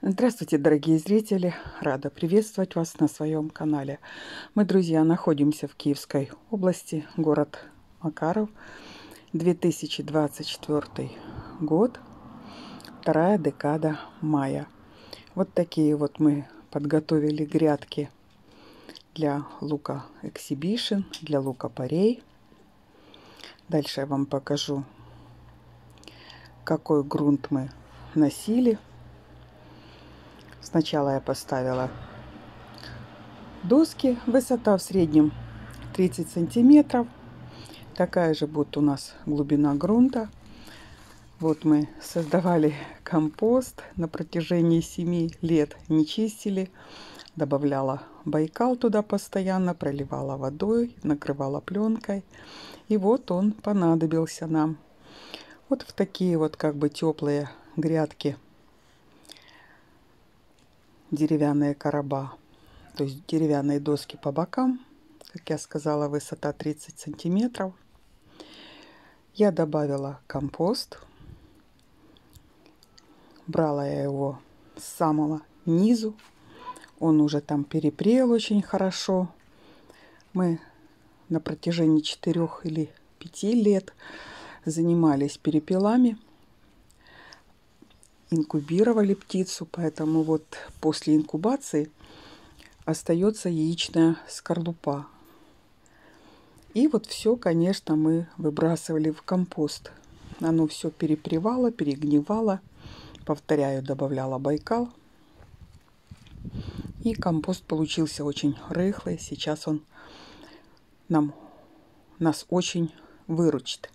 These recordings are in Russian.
Здравствуйте, дорогие зрители! Рада приветствовать вас на своем канале. Мы, друзья, находимся в Киевской области, город Макаров, 2024 год, вторая декада мая. Вот такие вот мы подготовили грядки для лука Exhibition, для лука парей. Дальше я вам покажу, какой грунт мы носили – Сначала я поставила доски, высота в среднем 30 сантиметров. Такая же будет у нас глубина грунта. Вот мы создавали компост на протяжении 7 лет, не чистили. Добавляла байкал туда постоянно, проливала водой, накрывала пленкой. И вот он понадобился нам. Вот в такие вот как бы теплые грядки – деревянные короба, то есть деревянные доски по бокам. Как я сказала, высота 30 сантиметров. Я добавила компост. Брала я его с самого низу. Он уже там перепрел очень хорошо. Мы на протяжении четырех или пяти лет занимались перепелами – инкубировали птицу, поэтому вот после инкубации остается яичная скорлупа. И вот все, конечно, мы выбрасывали в компост. Оно все перепревало, перегнивало. Повторяю, добавляла байкал. И компост получился очень рыхлый. Сейчас он нам, нас очень выручит.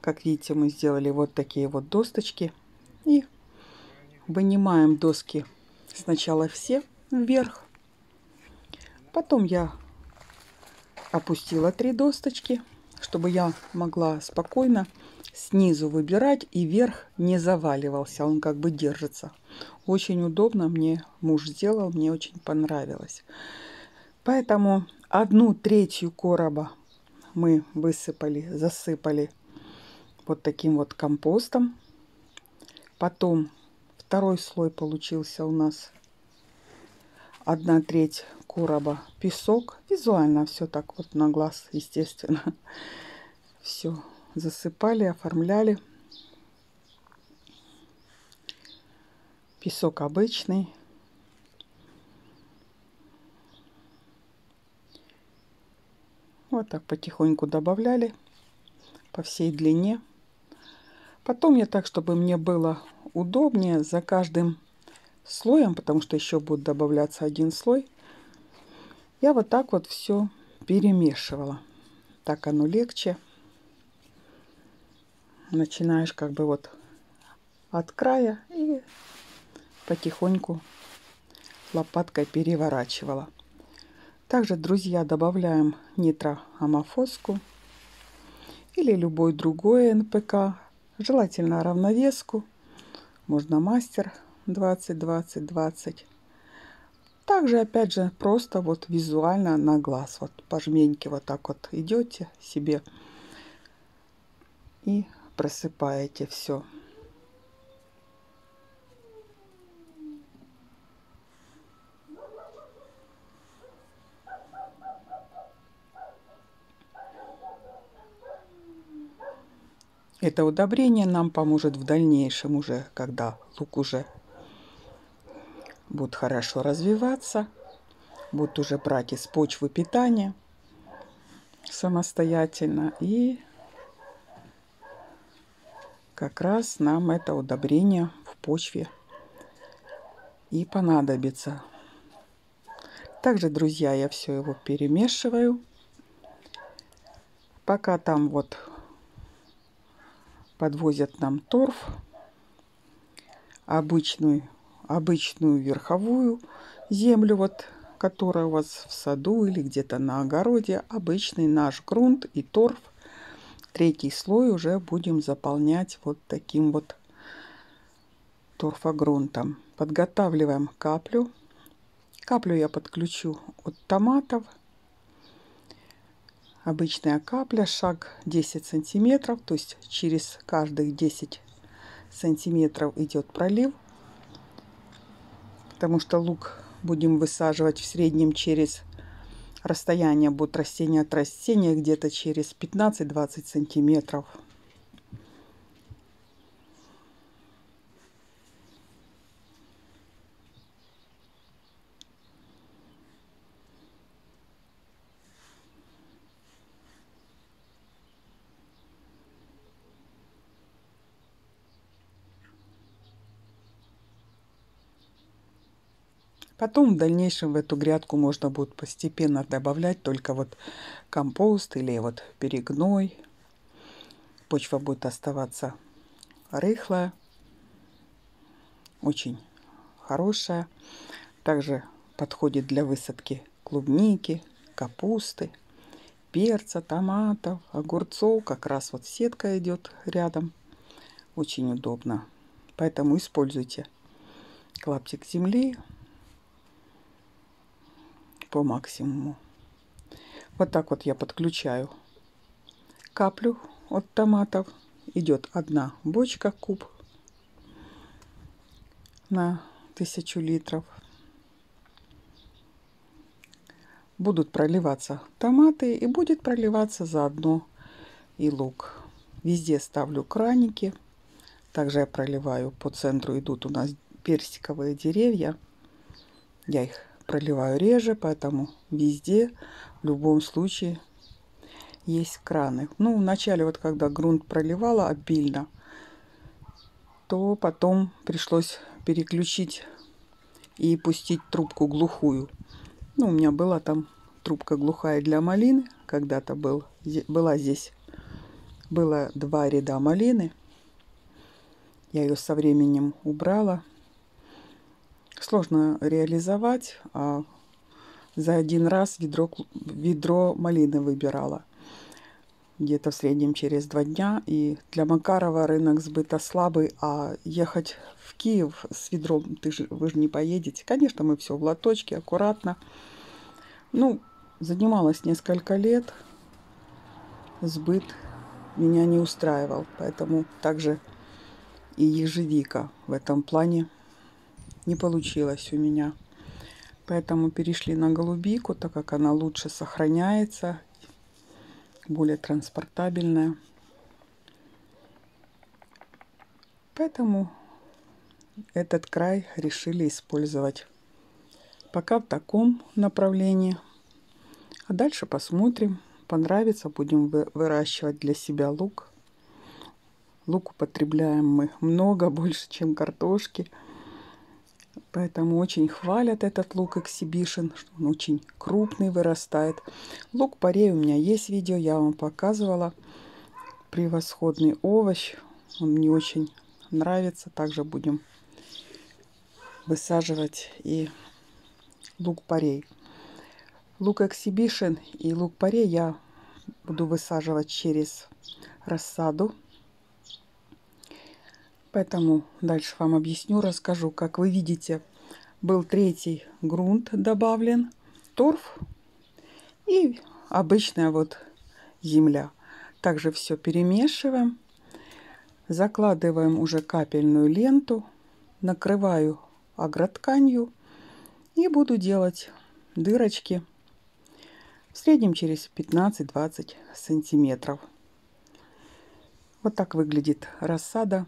Как видите, мы сделали вот такие вот досточки – и вынимаем доски сначала все вверх. Потом я опустила три досточки, чтобы я могла спокойно снизу выбирать и верх не заваливался, он как бы держится. Очень удобно, мне муж сделал, мне очень понравилось. Поэтому одну третью короба мы высыпали, засыпали вот таким вот компостом. Потом второй слой получился у нас одна треть короба песок. Визуально все так вот на глаз, естественно. Все засыпали, оформляли. Песок обычный. Вот так потихоньку добавляли по всей длине. Потом я так, чтобы мне было удобнее за каждым слоем, потому что еще будет добавляться один слой, я вот так вот все перемешивала. Так оно легче. Начинаешь как бы вот от края и потихоньку лопаткой переворачивала. Также, друзья, добавляем нитроамофоску или любой другой НПК Желательно равновеску. Можно мастер 20-20-20. Также, опять же, просто вот визуально на глаз. Вот по жменьке вот так вот идете себе и просыпаете все. Это удобрение нам поможет в дальнейшем уже, когда лук уже будет хорошо развиваться, будет уже брать из почвы питание самостоятельно. И как раз нам это удобрение в почве и понадобится. Также, друзья, я все его перемешиваю. Пока там вот подвозят нам торф, обычную, обычную верховую землю, вот, которая у вас в саду или где-то на огороде, обычный наш грунт и торф. Третий слой уже будем заполнять вот таким вот торфогрунтом. Подготавливаем каплю. Каплю я подключу от томатов – обычная капля, шаг 10 сантиметров, то есть через каждых 10 сантиметров идет пролив. потому что лук будем высаживать в среднем через расстояние будет растение от растения где-то через 15-20 сантиметров. Потом в дальнейшем в эту грядку можно будет постепенно добавлять только вот компост или вот перегной. Почва будет оставаться рыхлая, очень хорошая. Также подходит для высадки клубники, капусты, перца, томатов, огурцов. Как раз вот сетка идет рядом. Очень удобно. Поэтому используйте клаптик земли, по максимуму. Вот так вот я подключаю каплю от томатов. Идет одна бочка куб на тысячу литров. Будут проливаться томаты и будет проливаться заодно и лук. Везде ставлю краники. Также я проливаю по центру идут у нас персиковые деревья. Я их проливаю реже, поэтому везде в любом случае есть краны. Ну, вначале вот когда грунт проливала обильно, то потом пришлось переключить и пустить трубку глухую. Ну, у меня была там трубка глухая для малины. Когда-то был, была здесь, было два ряда малины. Я ее со временем убрала сложно реализовать. А за один раз ведро, ведро малины выбирала. Где-то в среднем через два дня. И для Макарова рынок сбыта слабый, а ехать в Киев с ведром ты же, вы же не поедете. Конечно, мы все в лоточке, аккуратно. Ну, занималась несколько лет. Сбыт меня не устраивал. Поэтому также и ежевика в этом плане не получилось у меня. Поэтому перешли на голубику, так как она лучше сохраняется, более транспортабельная. Поэтому этот край решили использовать пока в таком направлении. А дальше посмотрим. Понравится, будем выращивать для себя лук. Лук употребляем мы много, больше, чем картошки. Поэтому очень хвалят этот лук Exhibition, что он очень крупный вырастает. Лук парей у меня есть видео, я вам показывала. Превосходный овощ, он мне очень нравится. Также будем высаживать и лук парей. Лук Exhibition и лук парей я буду высаживать через рассаду Поэтому дальше вам объясню, расскажу. Как вы видите, был третий грунт добавлен, торф и обычная вот земля. Также все перемешиваем. Закладываем уже капельную ленту. Накрываю агротканью. И буду делать дырочки в среднем через 15-20 сантиметров. Вот так выглядит рассада.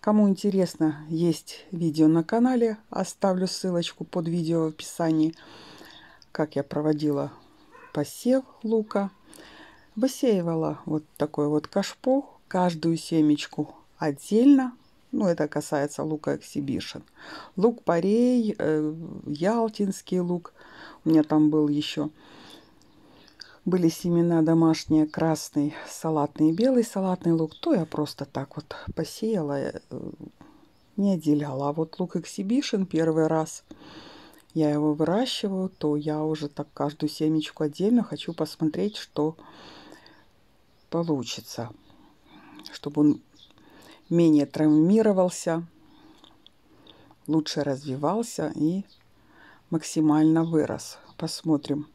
Кому интересно, есть видео на канале. Оставлю ссылочку под видео в описании, как я проводила посев лука. Высеивала вот такой вот кашпо, каждую семечку отдельно. Ну, это касается лука Exhibition. Лук парей, э, ялтинский лук. У меня там был еще были семена домашние, красный, салатный, белый салатный лук, то я просто так вот посеяла, э, не отделяла. А вот лук Exhibition первый раз я его выращиваю, то я уже так каждую семечку отдельно хочу посмотреть, что получится. Чтобы он менее травмировался, лучше развивался и максимально вырос. Посмотрим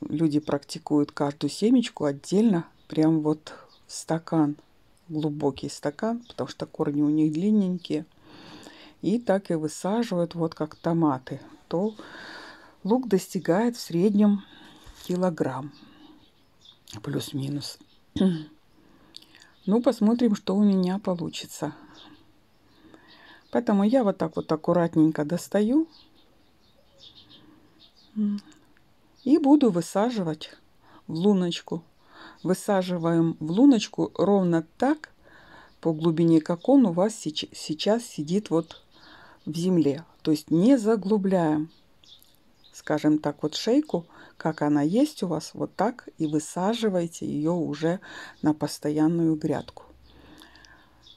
люди практикуют каждую семечку отдельно, прям вот в стакан, глубокий стакан, потому что корни у них длинненькие. и так и высаживают, вот как томаты, то лук достигает в среднем килограмм. Плюс-минус. Ну, посмотрим, что у меня получится. Поэтому я вот так вот аккуратненько достаю. И буду высаживать в луночку. Высаживаем в луночку ровно так, по глубине, как он у вас сейчас сидит вот в земле. То есть не заглубляем, скажем так, вот шейку, как она есть у вас, вот так и высаживайте ее уже на постоянную грядку.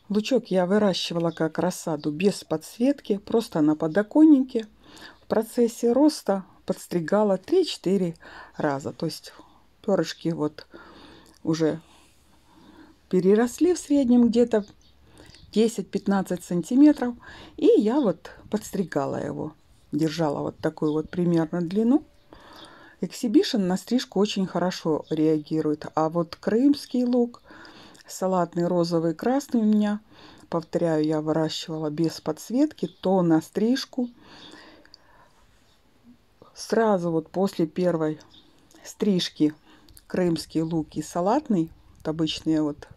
Лучок я выращивала как рассаду без подсветки, просто на подоконнике. В процессе роста подстригала 3-4 раза. То есть перышки вот уже переросли в среднем где-то 10-15 сантиметров. И я вот подстригала его. Держала вот такую вот примерно длину. Эксибишн на стрижку очень хорошо реагирует. А вот крымский лук, салатный розовый красный у меня, повторяю, я выращивала без подсветки, то на стрижку сразу вот после первой стрижки крымский лук и салатный, вот обычные вот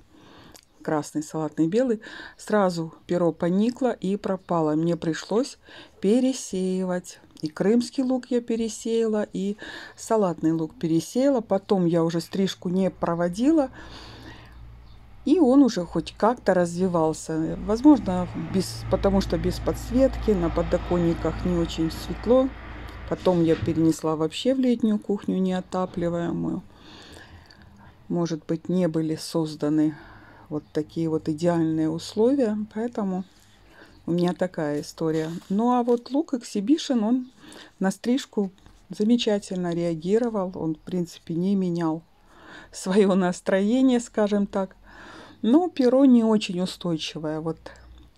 красный, салатный, белый, сразу перо поникло и пропало. Мне пришлось пересеивать. И крымский лук я пересеяла, и салатный лук пересеяла. Потом я уже стрижку не проводила. И он уже хоть как-то развивался. Возможно, без, потому что без подсветки, на подоконниках не очень светло. Потом я перенесла вообще в летнюю кухню неотапливаемую. Может быть, не были созданы вот такие вот идеальные условия, поэтому у меня такая история. Ну а вот лук Exhibition, он на стрижку замечательно реагировал, он в принципе не менял свое настроение, скажем так. Но перо не очень устойчивое, вот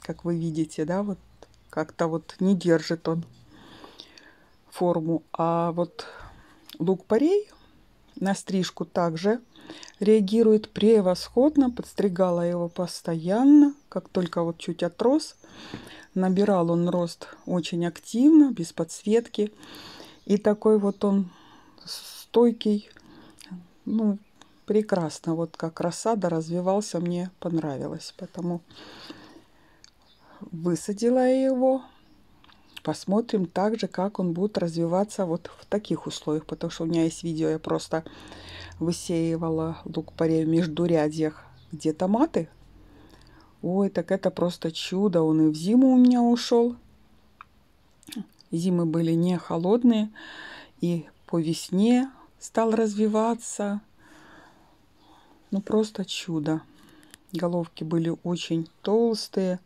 как вы видите, да, вот как-то вот не держит он форму. А вот лук-порей на стрижку также реагирует превосходно. Подстригала его постоянно, как только вот чуть отрос. Набирал он рост очень активно, без подсветки. И такой вот он стойкий, ну, прекрасно. Вот как рассада развивался, мне понравилось. Поэтому высадила я его посмотрим также, как он будет развиваться вот в таких условиях, потому что у меня есть видео, я просто высеивала лук-порей в междурядьях, где томаты. Ой, так это просто чудо, он и в зиму у меня ушел. Зимы были не холодные, и по весне стал развиваться. Ну, просто чудо. Головки были очень толстые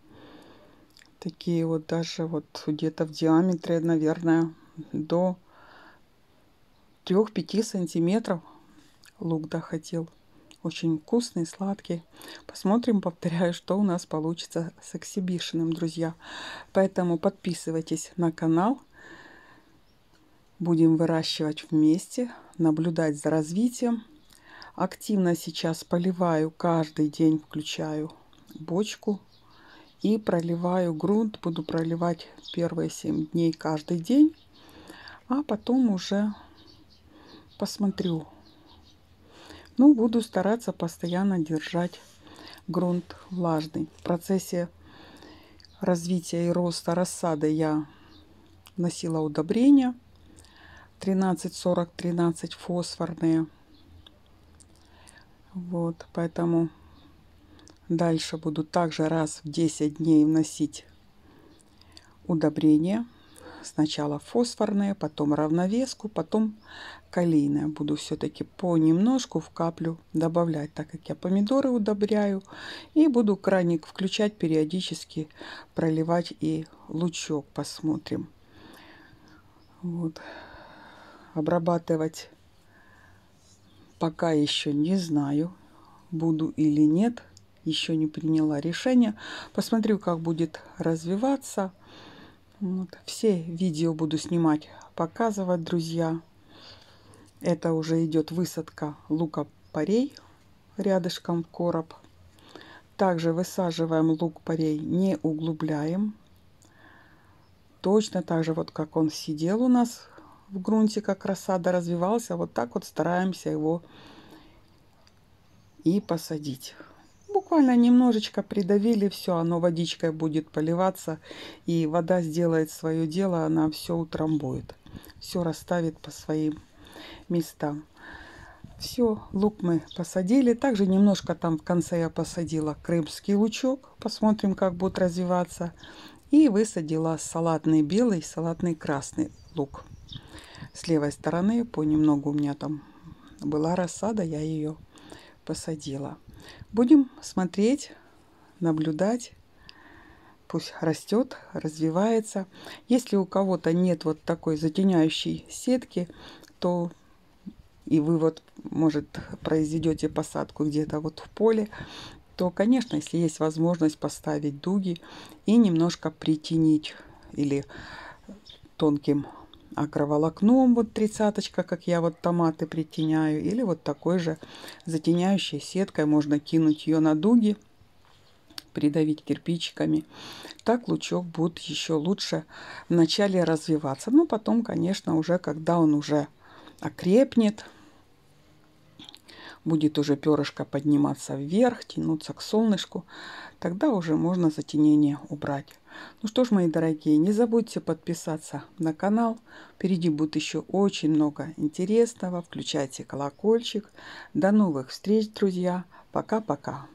такие вот даже вот где-то в диаметре, наверное, до 3-5 сантиметров лук доходил. Очень вкусный, сладкий. Посмотрим, повторяю, что у нас получится с эксибишеном, друзья. Поэтому подписывайтесь на канал. Будем выращивать вместе, наблюдать за развитием. Активно сейчас поливаю каждый день, включаю бочку и проливаю грунт. Буду проливать первые 7 дней каждый день. А потом уже посмотрю. Ну, буду стараться постоянно держать грунт влажный. В процессе развития и роста рассады я носила удобрения 13-40-13 фосфорные. Вот, поэтому Дальше буду также раз в 10 дней вносить удобрения. Сначала фосфорные, потом равновеску, потом калийное. Буду все-таки понемножку в каплю добавлять, так как я помидоры удобряю. И буду краник включать периодически, проливать и лучок. Посмотрим. Вот. Обрабатывать пока еще не знаю, буду или нет еще не приняла решение. Посмотрю, как будет развиваться. Вот. Все видео буду снимать, показывать, друзья. Это уже идет высадка лука-порей рядышком короб. Также высаживаем лук-порей, не углубляем. точно так же, вот как он сидел у нас в грунте, как рассада развивался, вот так вот стараемся его и посадить. Буквально немножечко придавили, все, оно водичкой будет поливаться, и вода сделает свое дело, она все утрамбует, все расставит по своим местам. Все, лук мы посадили. Также немножко там в конце я посадила крымский лучок. Посмотрим, как будет развиваться. И высадила салатный белый, салатный красный лук. С левой стороны понемногу у меня там была рассада, я ее посадила. Будем смотреть, наблюдать. Пусть растет, развивается. Если у кого-то нет вот такой затеняющей сетки, то и вы вот, может, произведете посадку где-то вот в поле, то, конечно, если есть возможность поставить дуги и немножко притенить или тонким агроволокном, вот тридцаточка, как я вот томаты притеняю, или вот такой же затеняющей сеткой можно кинуть ее на дуги, придавить кирпичиками. Так лучок будет еще лучше вначале развиваться. Но потом, конечно, уже когда он уже окрепнет, будет уже перышко подниматься вверх, тянуться к солнышку, тогда уже можно затенение убрать. Ну что ж, мои дорогие, не забудьте подписаться на канал. Впереди будет еще очень много интересного. Включайте колокольчик. До новых встреч, друзья. Пока-пока.